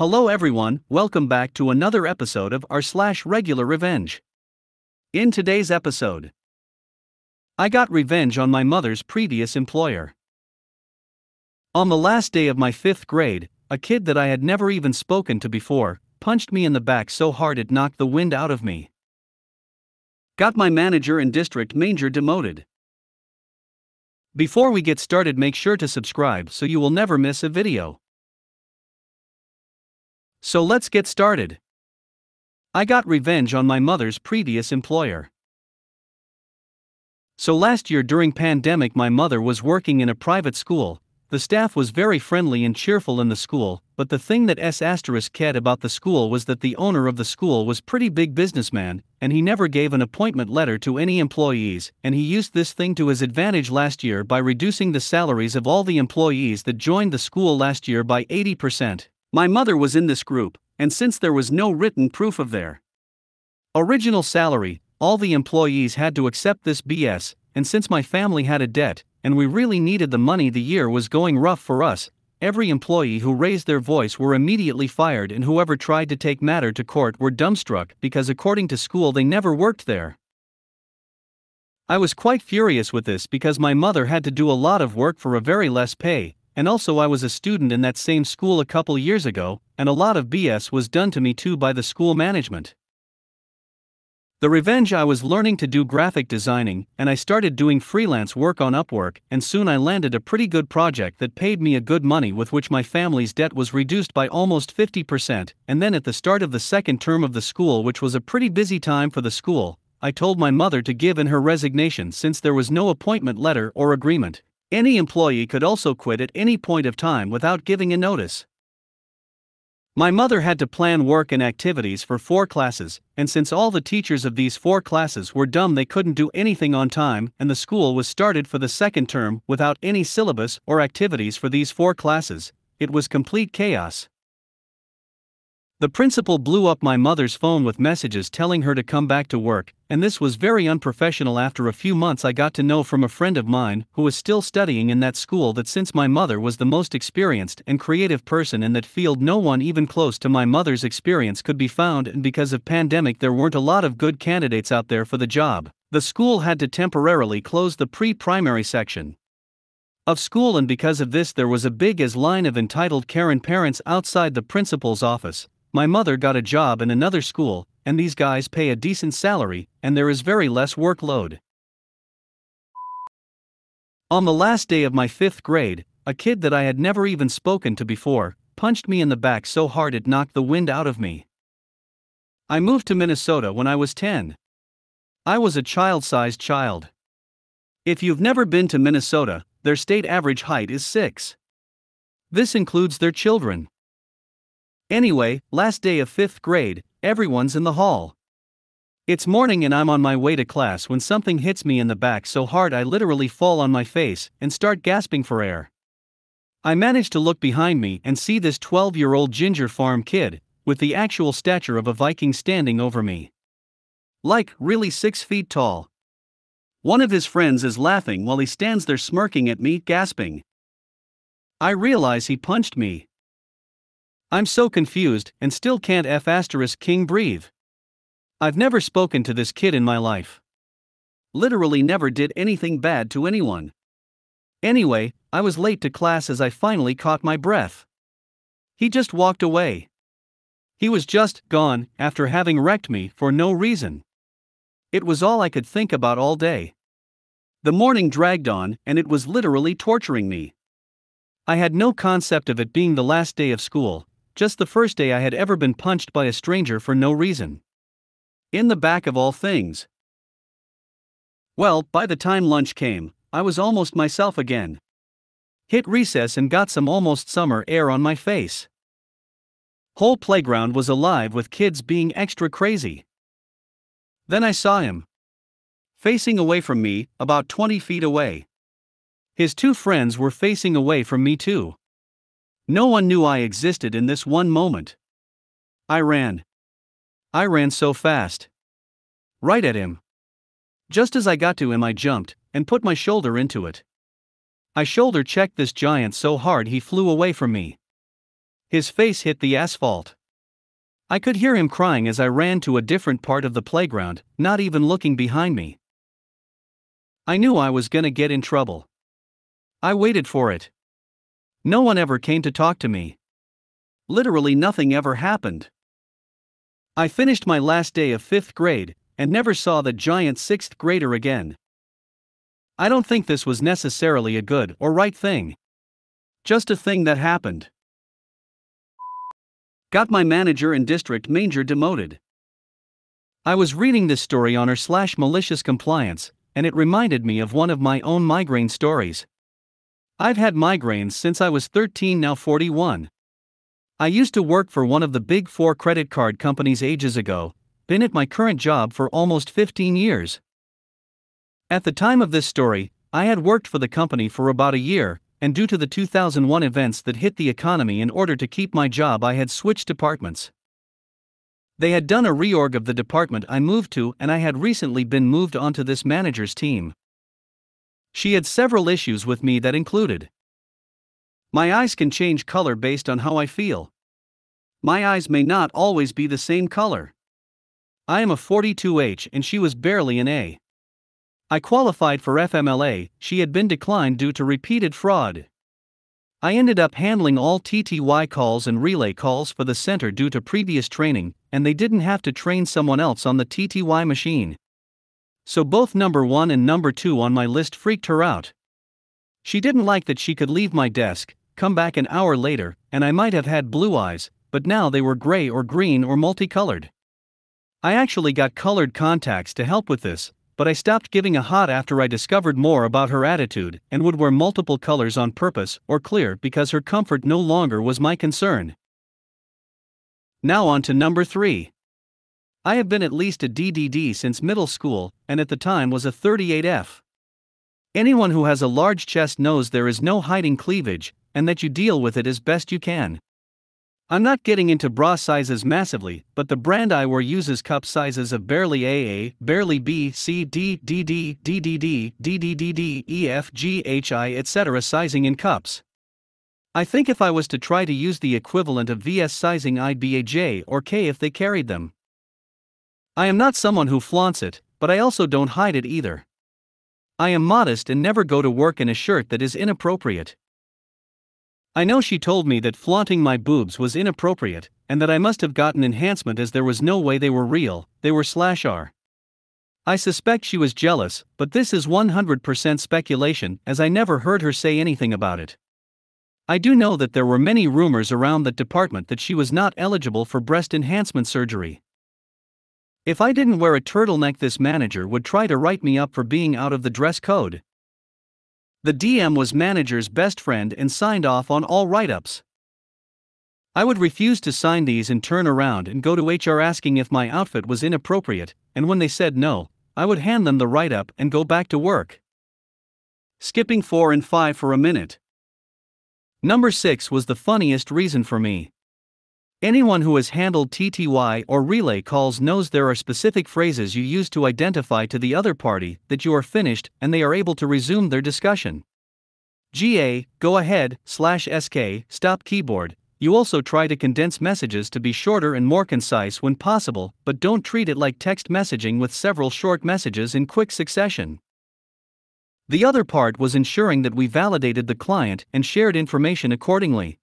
Hello everyone, welcome back to another episode of our slash regular revenge. In today's episode, I got revenge on my mother's previous employer. On the last day of my fifth grade, a kid that I had never even spoken to before punched me in the back so hard it knocked the wind out of me. Got my manager and district manager demoted. Before we get started, make sure to subscribe so you will never miss a video. So let's get started. I got revenge on my mother's previous employer. So last year during pandemic my mother was working in a private school. The staff was very friendly and cheerful in the school, but the thing that S asterisk cared about the school was that the owner of the school was pretty big businessman, and he never gave an appointment letter to any employees, and he used this thing to his advantage last year by reducing the salaries of all the employees that joined the school last year by 80%. My mother was in this group, and since there was no written proof of their original salary, all the employees had to accept this BS, and since my family had a debt, and we really needed the money, the year was going rough for us. Every employee who raised their voice were immediately fired, and whoever tried to take matter to court were dumbstruck because, according to school, they never worked there. I was quite furious with this because my mother had to do a lot of work for a very less pay, and also I was a student in that same school a couple years ago, and a lot of BS was done to me too by the school management. The revenge I was learning to do graphic designing, and I started doing freelance work on Upwork, and soon I landed a pretty good project that paid me a good money with which my family's debt was reduced by almost 50%. And then at the start of the second term of the school, which was a pretty busy time for the school, I told my mother to give in her resignation since there was no appointment letter or agreement. Any employee could also quit at any point of time without giving a notice. My mother had to plan work and activities for four classes, and since all the teachers of these four classes were dumb, they couldn't do anything on time, and the school was started for the second term without any syllabus or activities for these four classes. It was complete chaos. The principal blew up my mother's phone with messages telling her to come back to work, and this was very unprofessional. After a few months, I got to know from a friend of mine who was still studying in that school that since my mother was the most experienced and creative person in that field, no one even close to my mother's experience could be found, and because of pandemic, there weren't a lot of good candidates out there for the job. The school had to temporarily close the pre primary section of school, and because of this, there was a big as line of entitled Karen parents outside the principal's office. My mother got a job in another school, and these guys pay a decent salary, and there is very less workload. On the last day of my fifth grade, a kid that I had never even spoken to before punched me in the back so hard it knocked the wind out of me. I moved to Minnesota when I was 10. I was a child sized child. If you've never been to Minnesota, their state average height is 6. This includes their children. Anyway, last day of fifth grade, everyone's in the hall. It's morning and I'm on my way to class when something hits me in the back so hard I literally fall on my face and start gasping for air. I manage to look behind me and see this 12 year old ginger farm kid, with the actual stature of a Viking standing over me. Like, really six feet tall. One of his friends is laughing while he stands there smirking at me, gasping. I realize he punched me. I'm so confused and still can't F asterisk king breathe. I've never spoken to this kid in my life. Literally never did anything bad to anyone. Anyway, I was late to class as I finally caught my breath. He just walked away. He was just gone after having wrecked me for no reason. It was all I could think about all day. The morning dragged on, and it was literally torturing me. I had no concept of it being the last day of school, just the first day I had ever been punched by a stranger for no reason. In the back of all things. Well, by the time lunch came, I was almost myself again. Hit recess and got some almost summer air on my face. Whole playground was alive with kids being extra crazy. Then I saw him. Facing away from me, about 20 feet away. His two friends were facing away from me too. No one knew I existed in this one moment. I ran. I ran so fast. Right at him. Just as I got to him, I jumped and put my shoulder into it. I shoulder checked this giant so hard he flew away from me. His face hit the asphalt. I could hear him crying as I ran to a different part of the playground, not even looking behind me. I knew I was gonna get in trouble. I waited for it. No one ever came to talk to me. Literally nothing ever happened. I finished my last day of fifth grade and never saw the giant sixth grader again. I don't think this was necessarily a good or right thing. Just a thing that happened. Got my manager and district manager demoted. I was reading this story on her slash malicious compliance, and it reminded me of one of my own migraine stories. I've had migraines since I was 13, now 41. I used to work for one of the big four credit card companies ages ago, been at my current job for almost 15 years. At the time of this story, I had worked for the company for about a year, and due to the 2001 events that hit the economy in order to keep my job, I had switched departments. They had done a reorg of the department I moved to, and I had recently been moved onto this manager's team. She had several issues with me that included My eyes can change color based on how I feel. My eyes may not always be the same color. I am a 42H and she was barely an A. I qualified for FMLA, she had been declined due to repeated fraud. I ended up handling all TTY calls and relay calls for the center due to previous training, and they didn't have to train someone else on the TTY machine. So both number 1 and number 2 on my list freaked her out. She didn't like that she could leave my desk, come back an hour later, and I might have had blue eyes, but now they were gray or green or multicolored. I actually got colored contacts to help with this, but I stopped giving a hot after I discovered more about her attitude and would wear multiple colors on purpose or clear because her comfort no longer was my concern. Now on to number 3. I have been at least a DDD since middle school, and at the time was a 38F. Anyone who has a large chest knows there is no hiding cleavage, and that you deal with it as best you can. I'm not getting into bra sizes massively, but the brand I wear uses cup sizes of barely AA, barely B, C, D, DD, DDD, DDDD, EF, etc. sizing in cups. I think if I was to try to use the equivalent of VS sizing, I'd be a J or K if they carried them. I am not someone who flaunts it, but I also don't hide it either. I am modest and never go to work in a shirt that is inappropriate. I know she told me that flaunting my boobs was inappropriate, and that I must have gotten enhancement as there was no way they were real, they were slash R. I suspect she was jealous, but this is 100% speculation as I never heard her say anything about it. I do know that there were many rumors around that department that she was not eligible for breast enhancement surgery. If I didn't wear a turtleneck, this manager would try to write me up for being out of the dress code. The DM was manager's best friend and signed off on all write ups. I would refuse to sign these and turn around and go to HR asking if my outfit was inappropriate, and when they said no, I would hand them the write up and go back to work. Skipping 4 and 5 for a minute. Number 6 was the funniest reason for me. Anyone who has handled TTY or relay calls knows there are specific phrases you use to identify to the other party that you are finished and they are able to resume their discussion. GA, go ahead, slash SK, stop keyboard. You also try to condense messages to be shorter and more concise when possible, but don't treat it like text messaging with several short messages in quick succession. The other part was ensuring that we validated the client and shared information accordingly.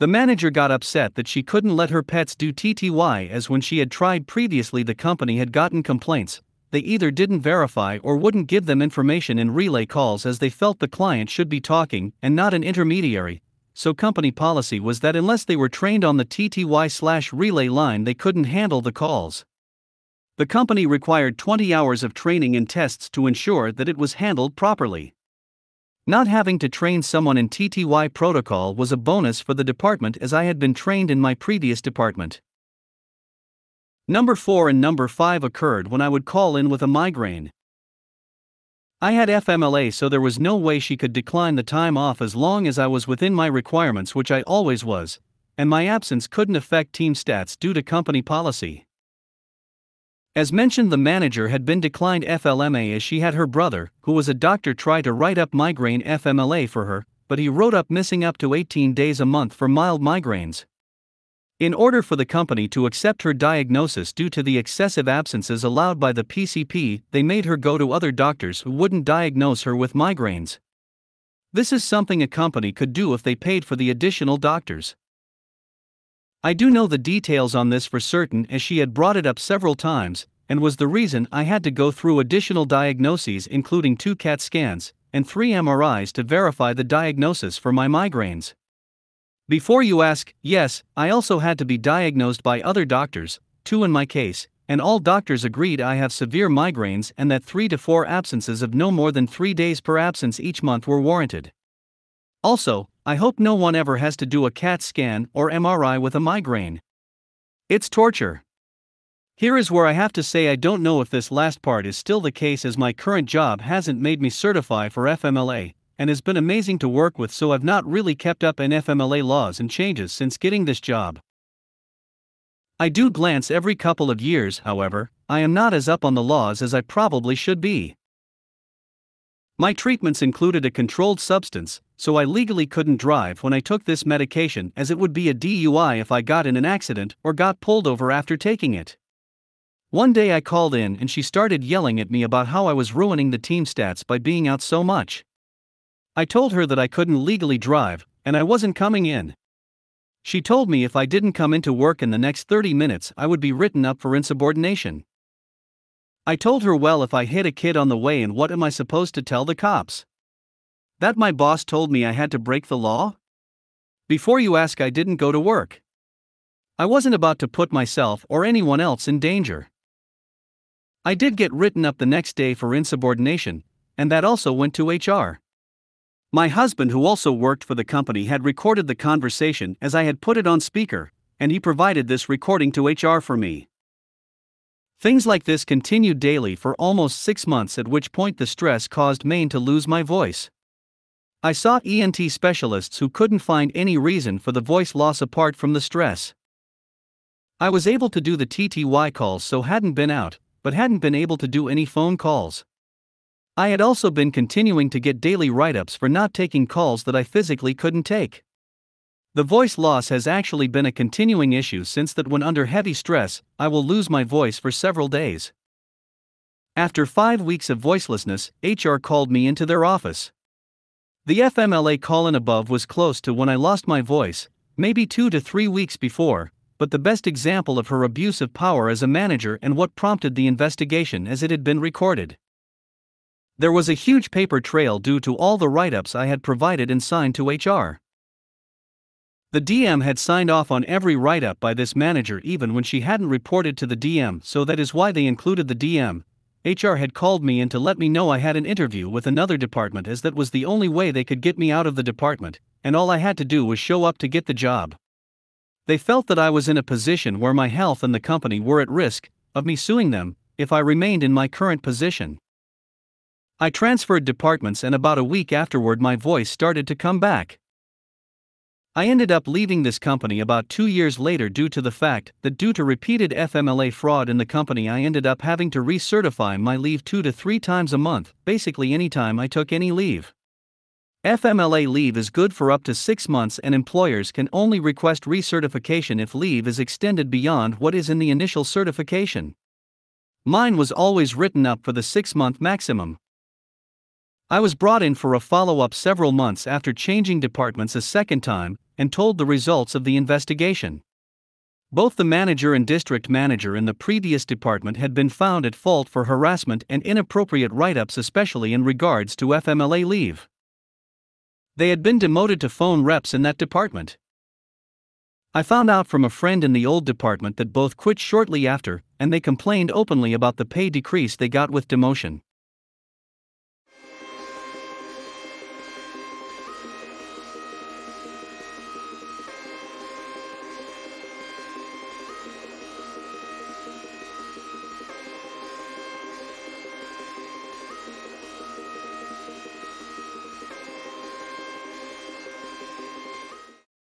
The manager got upset that she couldn't let her pets do TTY as when she had tried previously, the company had gotten complaints. They either didn't verify or wouldn't give them information in relay calls as they felt the client should be talking and not an intermediary. So, company policy was that unless they were trained on the TTY slash relay line, they couldn't handle the calls. The company required 20 hours of training and tests to ensure that it was handled properly. Not having to train someone in TTY protocol was a bonus for the department as I had been trained in my previous department. Number 4 and number 5 occurred when I would call in with a migraine. I had FMLA, so there was no way she could decline the time off as long as I was within my requirements, which I always was, and my absence couldn't affect team stats due to company policy. As mentioned, the manager had been declined FLMA as she had her brother, who was a doctor, try to write up migraine FMLA for her, but he wrote up missing up to 18 days a month for mild migraines. In order for the company to accept her diagnosis due to the excessive absences allowed by the PCP, they made her go to other doctors who wouldn't diagnose her with migraines. This is something a company could do if they paid for the additional doctors. I do know the details on this for certain as she had brought it up several times, and was the reason I had to go through additional diagnoses, including two CAT scans and three MRIs to verify the diagnosis for my migraines. Before you ask, yes, I also had to be diagnosed by other doctors, two in my case, and all doctors agreed I have severe migraines and that three to four absences of no more than three days per absence each month were warranted. Also, I hope no one ever has to do a CAT scan or MRI with a migraine. It's torture. Here is where I have to say I don't know if this last part is still the case as my current job hasn't made me certify for FMLA, and has been amazing to work with, so I've not really kept up in FMLA laws and changes since getting this job. I do glance every couple of years, however, I am not as up on the laws as I probably should be. My treatments included a controlled substance, so I legally couldn't drive when I took this medication as it would be a DUI if I got in an accident or got pulled over after taking it. One day I called in and she started yelling at me about how I was ruining the team stats by being out so much. I told her that I couldn't legally drive, and I wasn't coming in. She told me if I didn't come into work in the next 30 minutes, I would be written up for insubordination. I told her, well, if I hit a kid on the way, and what am I supposed to tell the cops? That my boss told me I had to break the law? Before you ask, I didn't go to work. I wasn't about to put myself or anyone else in danger. I did get written up the next day for insubordination, and that also went to HR. My husband, who also worked for the company, had recorded the conversation as I had put it on speaker, and he provided this recording to HR for me. Things like this continued daily for almost six months, at which point the stress caused Maine to lose my voice. I sought ENT specialists who couldn't find any reason for the voice loss apart from the stress. I was able to do the TTY calls, so hadn't been out, but hadn't been able to do any phone calls. I had also been continuing to get daily write ups for not taking calls that I physically couldn't take. The voice loss has actually been a continuing issue since that when under heavy stress, I will lose my voice for several days. After five weeks of voicelessness, HR called me into their office. The FMLA call in above was close to when I lost my voice, maybe two to three weeks before, but the best example of her abuse of power as a manager and what prompted the investigation as it had been recorded. There was a huge paper trail due to all the write ups I had provided and signed to HR. The DM had signed off on every write up by this manager even when she hadn't reported to the DM, so that is why they included the DM. HR had called me in to let me know I had an interview with another department as that was the only way they could get me out of the department, and all I had to do was show up to get the job. They felt that I was in a position where my health and the company were at risk of me suing them if I remained in my current position. I transferred departments, and about a week afterward, my voice started to come back. I ended up leaving this company about two years later due to the fact that, due to repeated FMLA fraud in the company, I ended up having to recertify my leave two to three times a month, basically anytime I took any leave. FMLA leave is good for up to six months, and employers can only request recertification if leave is extended beyond what is in the initial certification. Mine was always written up for the six month maximum. I was brought in for a follow up several months after changing departments a second time and told the results of the investigation. Both the manager and district manager in the previous department had been found at fault for harassment and inappropriate write ups, especially in regards to FMLA leave. They had been demoted to phone reps in that department. I found out from a friend in the old department that both quit shortly after, and they complained openly about the pay decrease they got with demotion.